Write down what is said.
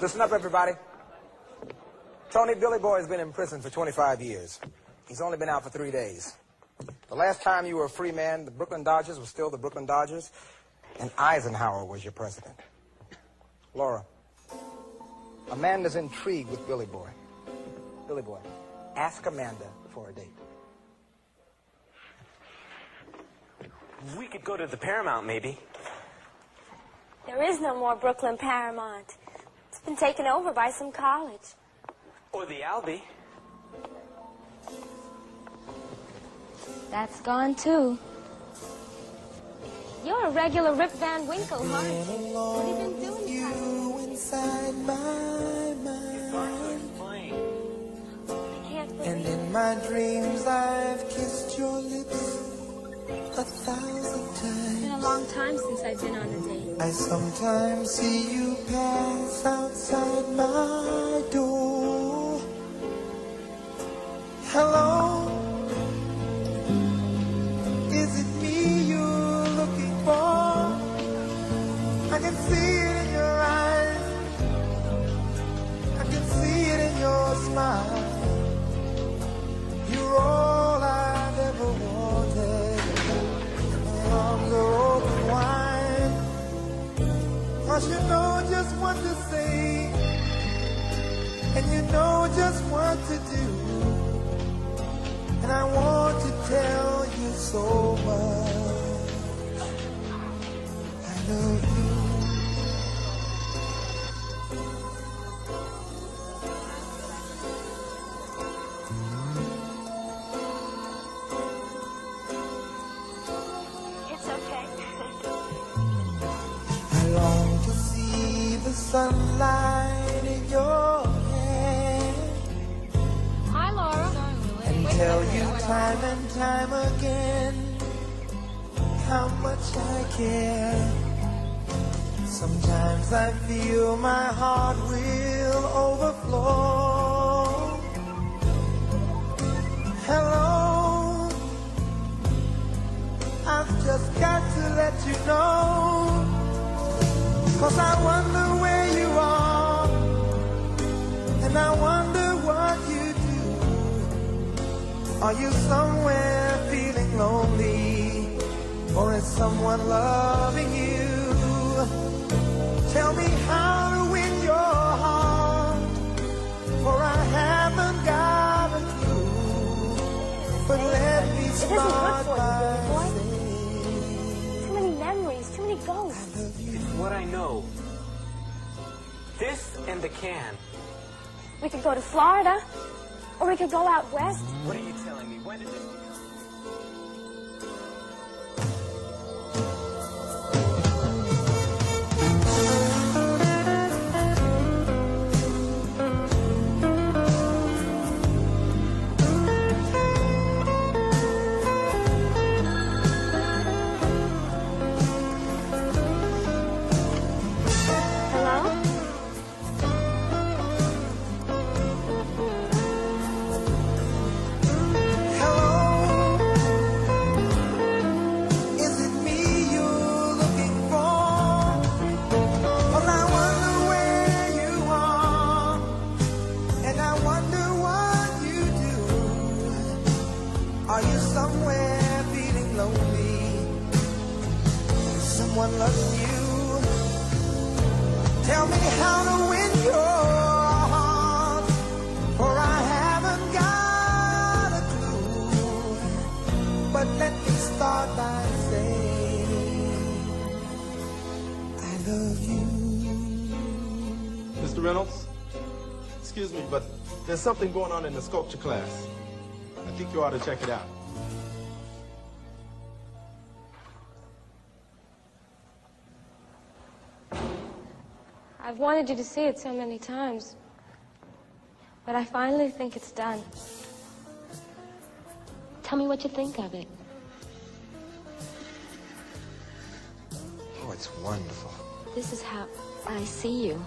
Listen up, everybody. Tony Billy Boy has been in prison for 25 years. He's only been out for three days. The last time you were a free man, the Brooklyn Dodgers were still the Brooklyn Dodgers, and Eisenhower was your president. Laura, Amanda's intrigued with Billy Boy. Billy Boy, ask Amanda for a date. We could go to the Paramount, maybe. There is no more Brooklyn Paramount. It's been taken over by some college. Or the Albee. That's gone too. You're a regular Rip Van Winkle, aren't you? What have you been doing You inside my mind. I can't And in my dreams I've kissed your lips a thousand times. It's been a long time since I've been on a date. I sometimes see you pass outside my door. Hello, Cause you know just what to say. And you know just what to do. And I want to tell you so sunlight in your hair Hi, Laura. and tell you time and time again how much I care. Sometimes I feel my heart will overflow. Hello, I've just got to let you know. Cause I wonder where and I wonder what you do. Are you somewhere feeling lonely, or is someone loving you? Tell me how to win your heart, for I haven't got a clue. But let me It isn't good start for you, by boy. saying Too many memories, too many ghosts. It's what I know. This and the can. We could go to Florida, or we could go out west. What are you telling me? When did this become? Someone loving you? Tell me how to win your heart, for I haven't got a clue. But let me start by saying I love you. Mr. Reynolds, excuse me, but there's something going on in the sculpture class. I think you ought to check it out. I've wanted you to see it so many times. But I finally think it's done. Tell me what you think of it. Oh, it's wonderful. This is how I see you.